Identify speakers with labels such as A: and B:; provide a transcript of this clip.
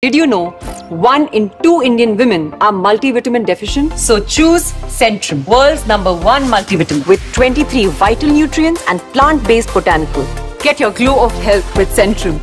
A: Did you know one in two Indian women are multivitamin deficient?
B: So choose Centrum, world's number one multivitamin.
A: With 23 vital nutrients and plant based botanicals. Get your glow of health with Centrum.